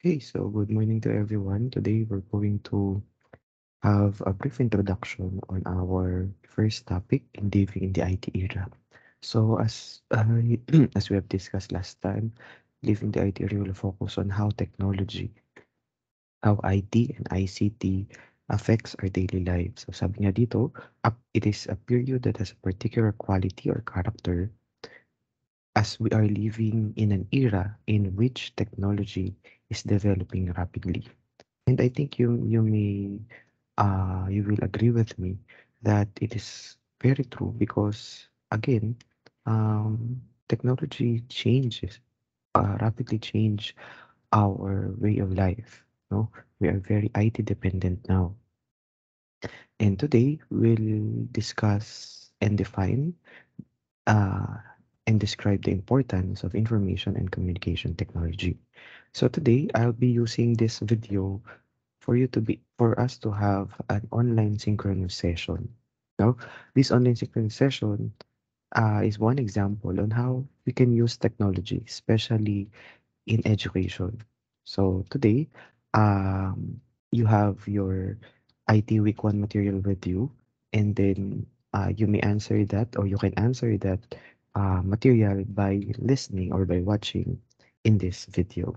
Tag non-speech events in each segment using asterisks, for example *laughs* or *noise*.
Hey, so good morning to everyone. Today we're going to have a brief introduction on our first topic in living in the IT era. So, as uh, *clears throat* as we have discussed last time, living the IT era will focus on how technology, how IT and ICT affects our daily lives. So, sabi nga dito, it is a period that has a particular quality or character as we are living in an era in which technology is developing rapidly. And I think you you may uh, you will agree with me that it is very true because again, um, technology changes, uh, rapidly change our way of life. No, we are very IT dependent now, and today we'll discuss and define uh, and describe the importance of information and communication technology. So today I'll be using this video for you to be for us to have an online synchronous session. No, this online synchronous session uh, is one example on how we can use technology, especially in education. So today, um, you have your IT Week One material with you, and then uh, you may answer that, or you can answer that uh, material by listening or by watching in this video.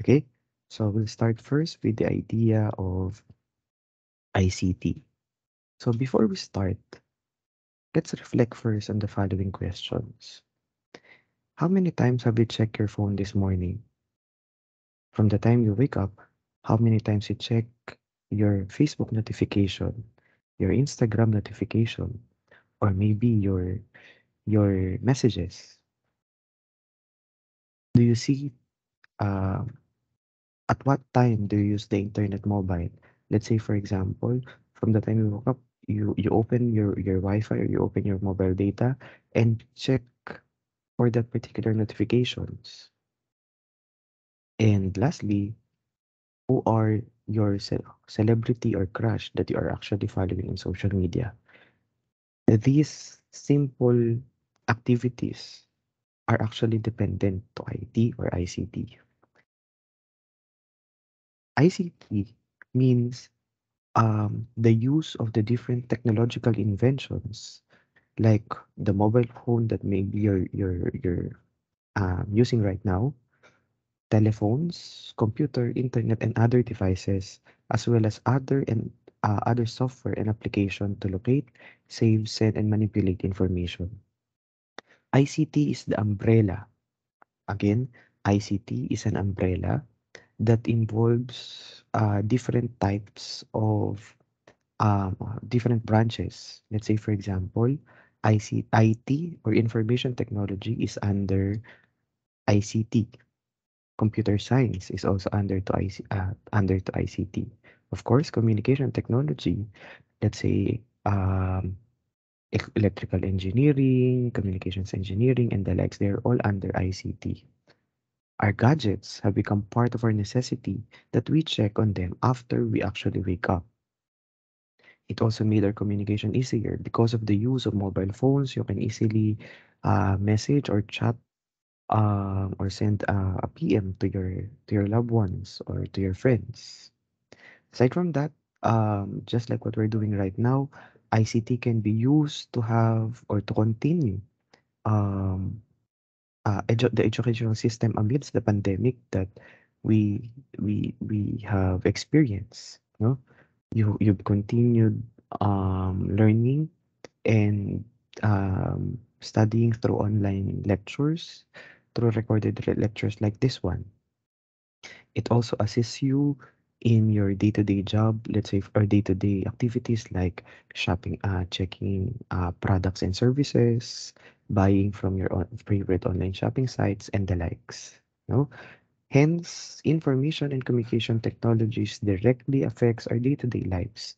Okay, so we'll start first with the idea of ICT. So before we start, let's reflect first on the following questions. How many times have you checked your phone this morning? From the time you wake up, how many times you check your Facebook notification, your Instagram notification, or maybe your your messages? Do you see uh, at what time do you use the internet mobile? Let's say for example, from the time you woke up, you you open your your Wi-Fi or you open your mobile data and check for that particular notifications. And lastly, who are your ce- celebrity or crush that you are actually following in social media? These simple activities are actually dependent to IT or ICT. ICT means um, the use of the different technological inventions like the mobile phone that maybe you're you're you're um, using right now telephones, computer, internet, and other devices, as well as other and uh, other software and application to locate, save, send, and manipulate information. ICT is the umbrella. Again, ICT is an umbrella that involves uh, different types of um, different branches. Let's say, for example, IC, IT or information technology is under ICT computer science is also under to IC, uh, under to ICT. Of course, communication technology, let's say um, electrical engineering, communications engineering, and the likes, they're all under ICT. Our gadgets have become part of our necessity that we check on them after we actually wake up. It also made our communication easier because of the use of mobile phones. You can easily uh, message or chat um, or send uh, a PM to your to your loved ones or to your friends. Aside from that, um, just like what we're doing right now, ICT can be used to have or to continue um, uh, edu- the educational system amidst the pandemic that we we we have experienced. No, you you've continued um, learning and um, studying through online lectures, through recorded lectures like this one. It also assists you in your day-to-day job, let's say, or day-to-day activities like shopping, uh, checking uh, products and services, buying from your own favorite online shopping sites, and the likes. No? Hence, information and communication technologies directly affects our day-to-day lives.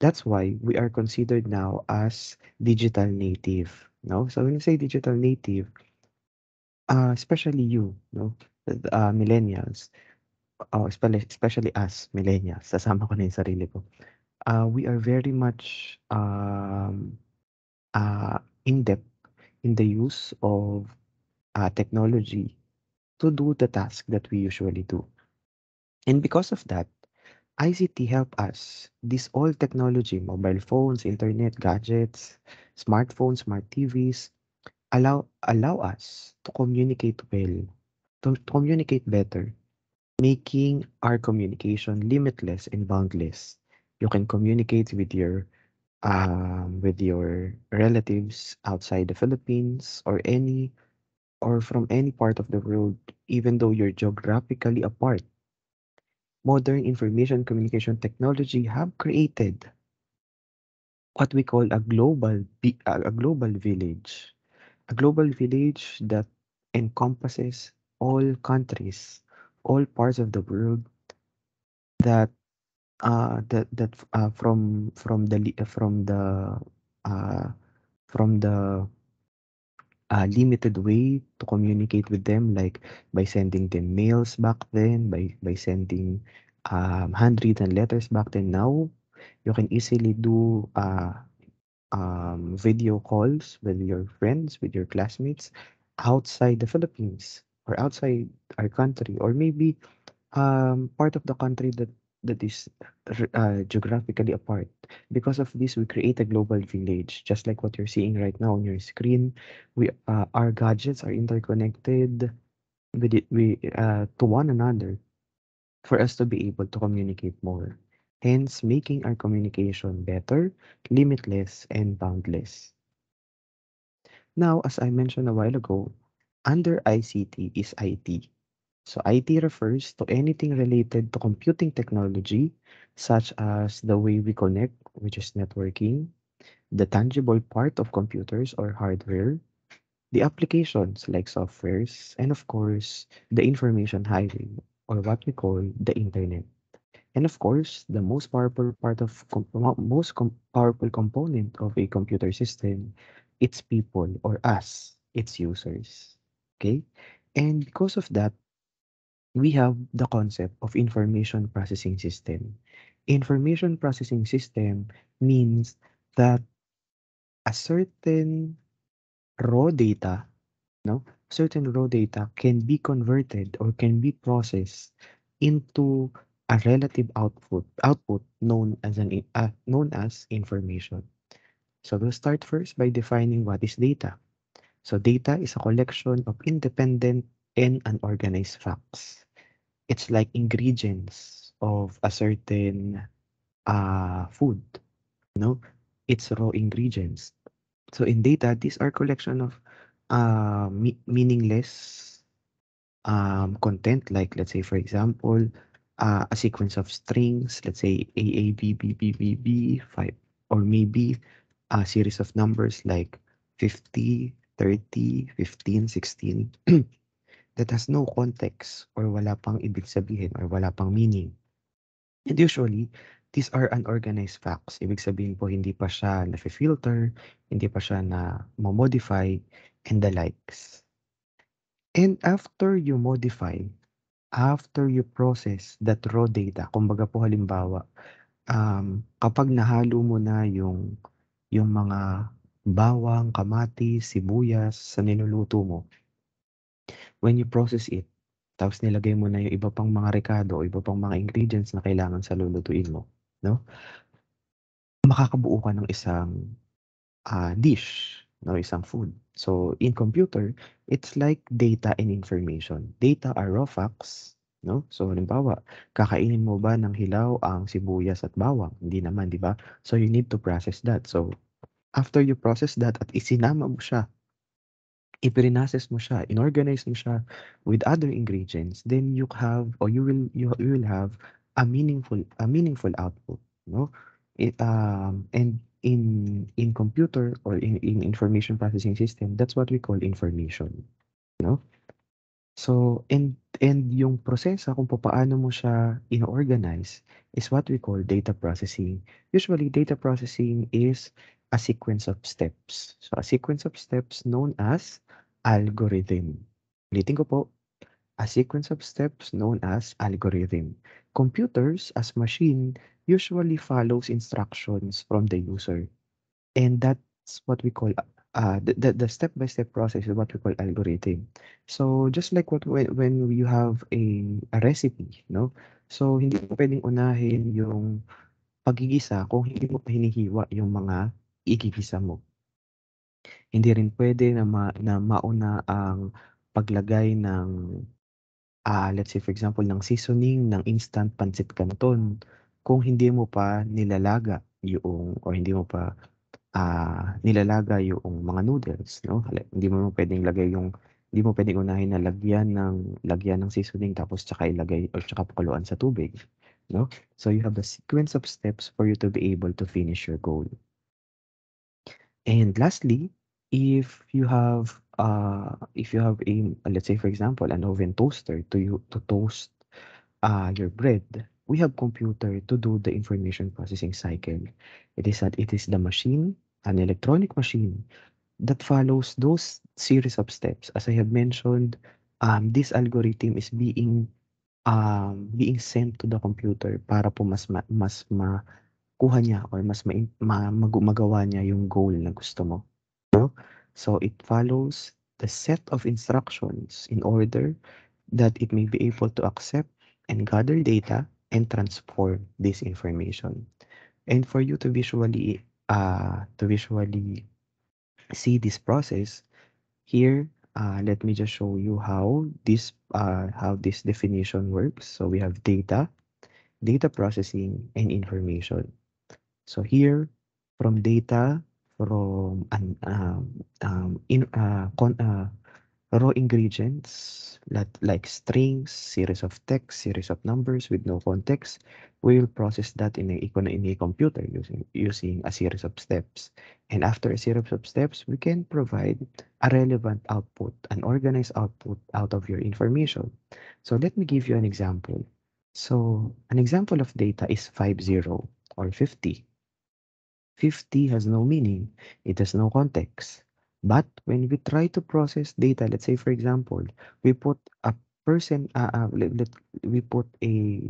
That's why we are considered now as digital native. No? So when you say digital native, uh, especially you, no? Uh, millennials, Oh, especially especially us millennials, sasama ko na yung sarili ko. Uh, we are very much um, uh, in depth in the use of uh, technology to do the task that we usually do. And because of that, ICT help us. This all technology, mobile phones, internet, gadgets, smartphones, smart TVs, allow allow us to communicate well, to, to communicate better, making our communication limitless and boundless. You can communicate with your um, with your relatives outside the Philippines or any or from any part of the world, even though you're geographically apart. Modern information communication technology have created what we call a global a global village. A global village that encompasses all countries, all parts of the world that uh that that uh, from from the from the uh from the uh, limited way to communicate with them, like by sending them mails back then, by by sending um, handwritten letters back then. Now you can easily do uh, um, video calls with your friends, with your classmates outside the Philippines or outside our country, or maybe um, part of the country that that is uh, geographically apart. Because of this, we create a global village, just like what you're seeing right now on your screen. We uh, our gadgets are interconnected with it, we uh, to one another for us to be able to communicate more. Hence, making our communication better, limitless, and boundless. Now, as I mentioned a while ago, under ICT is IT. So IT refers to anything related to computing technology, such as the way we connect, which is networking, the tangible part of computers or hardware, the applications like softwares, and of course, the information highway, or what we call the internet. And of course, the most powerful part of most com- powerful component of a computer system, it's people or us, its users. Okay? And because of that, we have the concept of information processing system. Information processing system means that a certain raw data, no, certain raw data can be converted or can be processed into a relative output output known as an uh, known as information. So we'll start first by defining what is data. So data is a collection of independent and unorganized facts It's like ingredients of a certain uh, food, no? It's raw ingredients. So in data, these are collection of uh, me- meaningless um, content. Like let's say, for example, uh, a sequence of strings. Let's say A A B B B B B five, or maybe a series of numbers like 50, 30, 15, 16 that has no context or wala pang ibig sabihin or wala pang meaning. And usually, these are unorganized facts. Ibig sabihin po, hindi pa siya na-filter, hindi pa siya na modify and the likes. And after you modify, after you process that raw data, kumbaga po halimbawa, um, kapag nahalo mo na yung, yung mga bawang, kamatis, sibuyas sa niluluto mo, when you process it, tapos nilagay mo na yung iba pang mga rekado o iba pang mga ingredients na kailangan sa lulutuin mo, no? Makakabuo ka ng isang, ah, dish, no, isang food. So, in computer, it's like data and information. Data are raw facts, no? So, halimbawa, kakainin mo ba ng hilaw ang sibuyas at bawang? Hindi naman, 'di ba? So, you need to process that. So, after you process that at isinama mo siya iprinocess mo siya, inorganize mo siya with other ingredients, then you have or you will you, you will have a meaningful a meaningful output, no? It, um, and in in computer or in, in information processing system, that's what we call information, no? So, and and yung proseso kung papaano mo siya ino-organize is what we call data processing. Usually, data processing is a sequence of steps. So, a sequence of steps known as algorithm. Ulitin ko po, a sequence of steps known as algorithm. Computers as machine usually follows instructions from the user. And that's what we call uh, the, step-by-step process is what we call algorithm. So just like what when, when you have a, a recipe, no? So hindi mo pwedeng unahin yung paggigisa kung hindi mo hinihiwa yung mga igigisa mo. Hindi rin pwede na, ma, na mauna ang paglagay ng ah, let's say for example ng seasoning ng instant pancit canton kung hindi mo pa nilalaga yung or hindi mo pa ah, nilalaga yung mga noodles, no? Hindi mo pwedeng lagay yung hindi mo pwedeng unahin na lagyan ng lagyan ng seasoning tapos tsaka ilagay or tsaka pakuluan sa tubig, no? So you have the sequence of steps for you to be able to finish your goal. And lastly, if you have uh if you have a let's say for example an oven toaster to you to toast uh your bread we have computer to do the information processing cycle. It is that it is the machine an electronic machine that follows those series of steps. As i have mentioned um this algorithm is being um being sent to the computer para po mas ma, mas makuha niya or mas ma, ma, magawa niya yung goal na gusto mo no so it follows the set of instructions in order that it may be able to accept and gather data and transform this information. And for you to visually uh, to visually see this process, here uh, let me just show you how this uh, how this definition works. So we have data, data processing, and information. So here, from data, from an um, um, in uh, con, uh, raw ingredients like, like strings, series of text, series of numbers with no context. We will process that in a, in a computer using using a series of steps. And after a series of steps, we can provide a relevant output, an organized output out of your information. So let me give you an example. So an example of data is 50 or 50. 50 has no meaning. It has no context. But when we try to process data, let's say for example, we put a person, uh, uh, let, let, we put a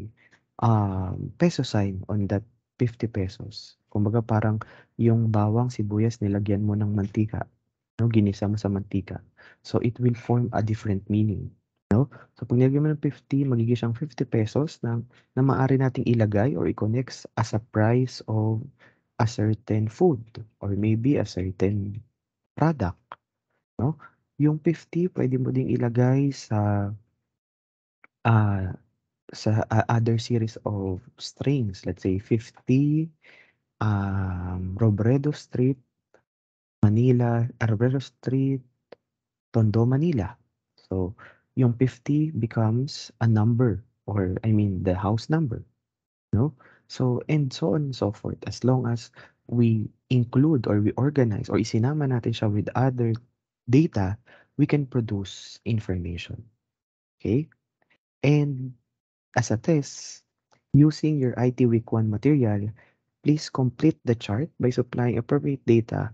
um, peso sign on that 50 pesos. Kumbaga parang yung bawang sibuyas nilagyan mo ng mantika, no? ginisa mo sa mantika. So it will form a different meaning. No? So pag nilagyan mo ng 50, magiging siyang 50 pesos na, na maaari nating ilagay or i-connect as a price of a certain food or maybe a certain product, no? Yung 50 pwede mo ding ilagay sa ah, sa uh, other series of strings. Let's say 50 um, Robredo Street, Manila, uh, Robredo Street, Tondo, Manila. So, yung 50 becomes a number or I mean the house number, no? So, and so on and so forth. As long as we include or we organize or isinama natin siya with other data, we can produce information. Okay? And as a test, using your IT Week 1 material, please complete the chart by supplying appropriate data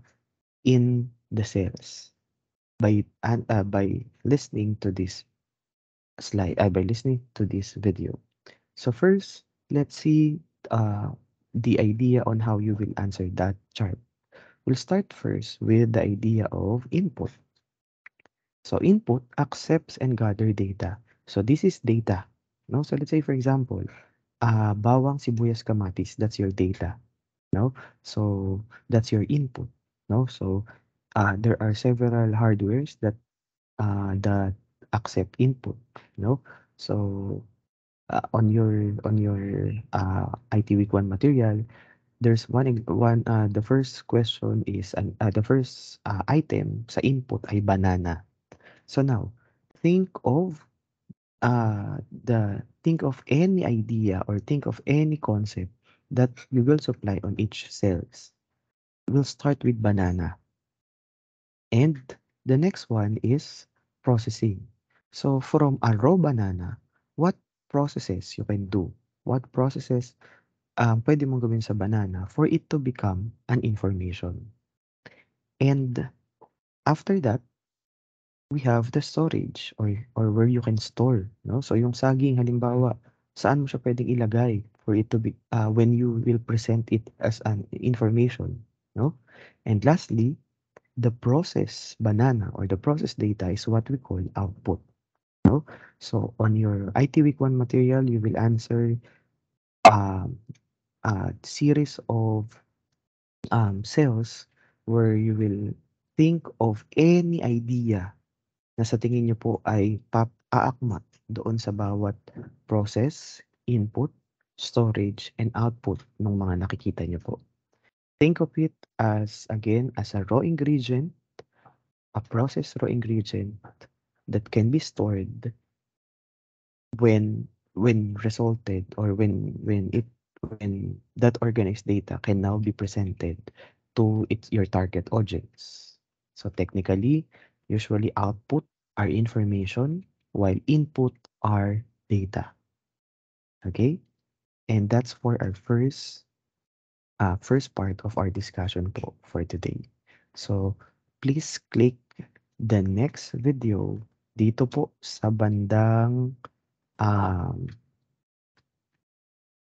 in the cells by uh, by listening to this slide uh, by listening to this video. So first, let's see uh, the idea on how you will answer that chart. We'll start first with the idea of input. So input accepts and gather data. So this is data. No? So let's say for example, uh, bawang sibuyas kamatis, that's your data. No? So that's your input. No? So uh, there are several hardwares that uh, that accept input. No? So uh, on your on your uh, IT Week 1 material, there's one one uh, the first question is an uh, the first uh, item sa input ay banana. So now, think of uh, the think of any idea or think of any concept that you will supply on each cells. We'll start with banana. And the next one is processing. So from a raw banana, what processes you can do, what processes um, pwede mong gawin sa banana for it to become an information. And after that, we have the storage or or where you can store, no? So yung saging halimbawa, saan mo siya pwedeng ilagay for it to be uh, when you will present it as an information, no? And lastly, the process banana or the process data is what we call output. So on your IT Week 1 material, you will answer um, a series of um, cells where you will think of any idea na sa tingin niyo po ay pap aakma doon sa bawat process, input, storage, and output ng mga nakikita niyo po. Think of it as, again, as a raw ingredient, a processed raw ingredient that can be stored when when resulted or when when it when that organized data can now be presented to its your target audience. So technically, usually output are information while input are data. Okay? And that's for our first uh, first part of our discussion for today. So please click the next video dito po sa bandang um,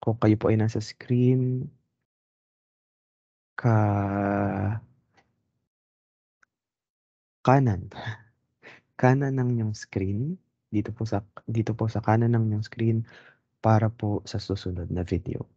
kung kayo po ay nasa screen ka kanan. *laughs* kanan ng inyong screen, dito po sa dito po sa kanan ng inyong screen para po sa susunod na video.